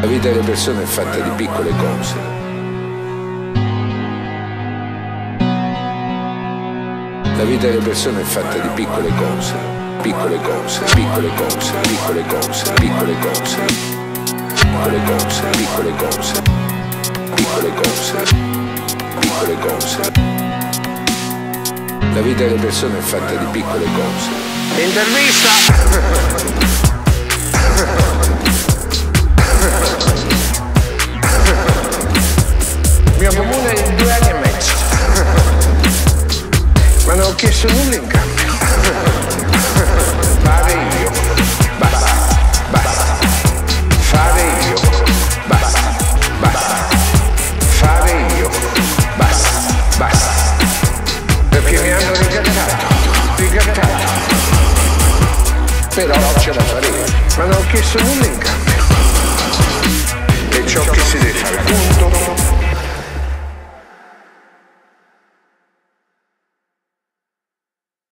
La vita delle persone è fatta di piccole cose. La vita delle persone è fatta di piccole cose, piccole cose, piccole cose, piccole cose, piccole cose, piccole cose, piccole cose, piccole cose, piccole cose. La vita delle persone è fatta di piccole cose. Intervista! non ho chiesto nulla in cambio. Fare io. Basta. Basta. Fare io. Basta. Basta. Fare io. Basta. Basta. Perché mi hanno ricattato. Ricattato. Però ce la faremo. Ma non ho chiesto nulla in cambio.